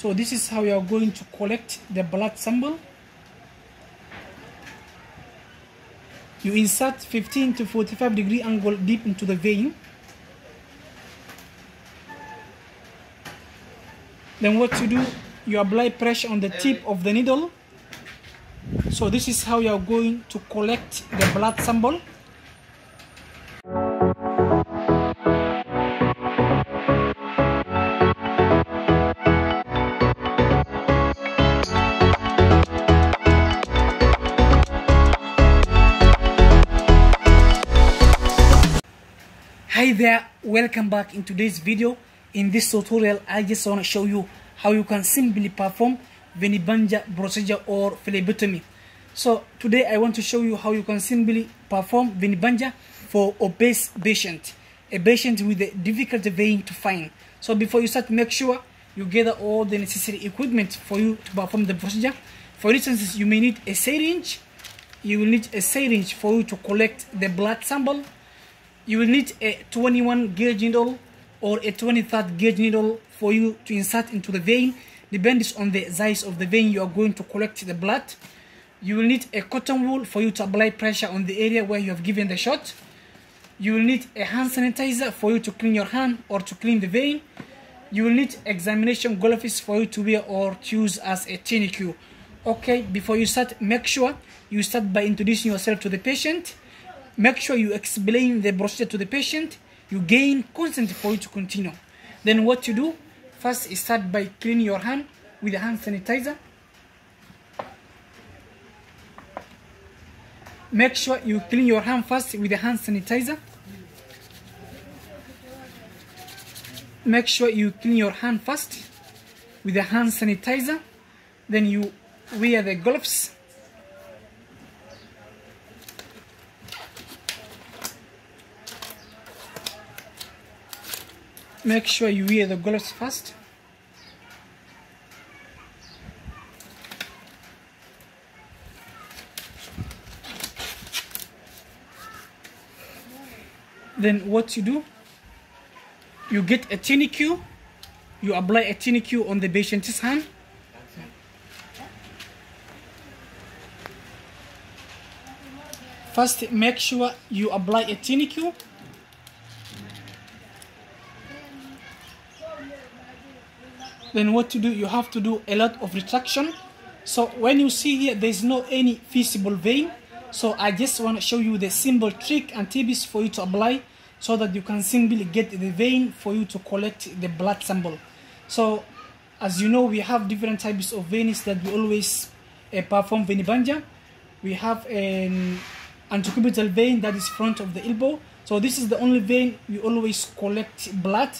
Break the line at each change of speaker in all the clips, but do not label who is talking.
So this is how you are going to collect the blood sample. You insert 15 to 45 degree angle deep into the vein. Then what you do, you apply pressure on the tip of the needle. So this is how you are going to collect the blood sample. Hi there, welcome back in today's video. In this tutorial, I just want to show you how you can simply perform venipuncture procedure or phlebotomy. So today I want to show you how you can simply perform venipuncture for obese patient, a patient with a difficult vein to find. So before you start, make sure you gather all the necessary equipment for you to perform the procedure. For instance, you may need a syringe. You will need a syringe for you to collect the blood sample you will need a 21 gauge needle or a 23rd gauge needle for you to insert into the vein. Depends on the size of the vein you are going to collect the blood. You will need a cotton wool for you to apply pressure on the area where you have given the shot. You will need a hand sanitizer for you to clean your hand or to clean the vein. You will need examination gloves for you to wear or to use as a TNQ. okay before you start make sure you start by introducing yourself to the patient make sure you explain the procedure to the patient. You gain consent for you to continue. Then what you do? First is start by cleaning your hand with a hand sanitizer. Make sure you clean your hand first with a hand sanitizer. Make sure you clean your hand first with a hand sanitizer. Then you wear the gloves make sure you wear the gloves first. Then what you do you get a TNQ you apply a TNQ on the patient's hand. First make sure you apply a TNQ then what to do? You have to do a lot of retraction. So when you see here there's no any visible vein. So i just want to show you the simple trick and tips for you to apply so that you can simply get the vein for you to collect the blood sample. So as you know we have different types of veins that we always uh, perform venipuncture we have an antecubital vein that is front of the elbow. So this is the only vein we always collect blood.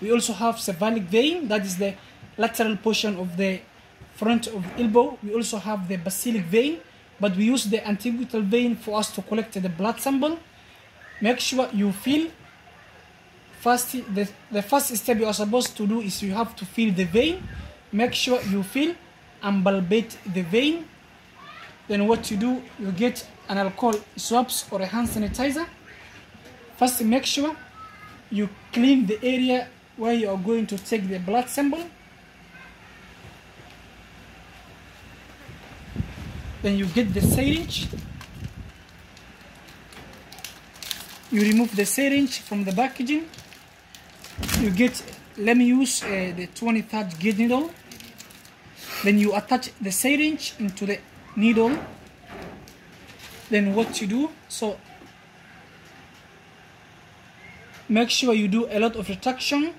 We also have cephalic vein that is the lateral portion of the front of the elbow. We also have the basilic vein, but we use the antecubital vein for us to collect the blood sample. Make sure you feel first the, the first step you are supposed to do is you have to feel the vein. Make sure you feel and palpate the vein. Then what you do, you get an alcohol swabs or a hand sanitizer. First make sure you clean the area where you are going to take the blood sample. Then you get the syringe. You remove the syringe from the packaging. You get let me use uh, the 23rd gauge needle. Then you attach the syringe into the needle. Then what you do so make sure you do a lot of retraction.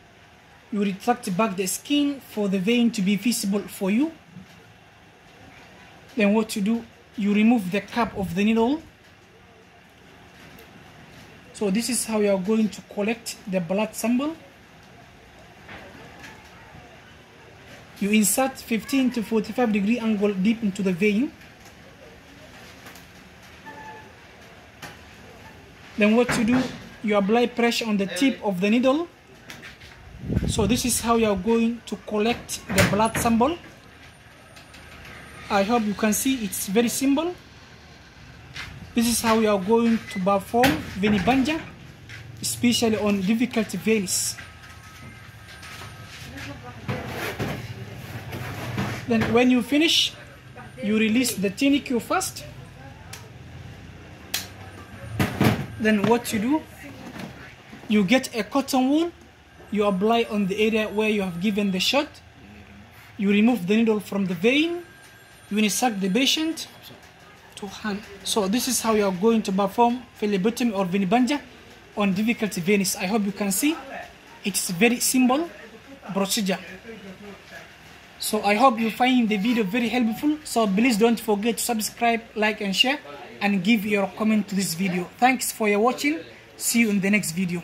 You retract back the skin for the vein to be visible for you then what you do you remove the cap of the needle. So this is how you are going to collect the blood sample. You insert 15 to 45 degree angle deep into the vein. Then what you do you apply pressure on the tip of the needle. So this is how you are going to collect the blood sample I hope you can see it's very simple. This is how we are going to perform venipuncture, especially on difficult veins. then when you finish you release the tourniquet first then what you do you get a cotton wool you apply on the area where you have given the shot you remove the needle from the vein you instruct the patient to hand so this is how you are going to perform phlebotomy or venipuncture on difficult veins. I hope you can see. It's very simple procedure. So i hope you find the video very helpful. So please don't forget to subscribe like and share and give your comment to this video. Thanks for your watching. See you in the next video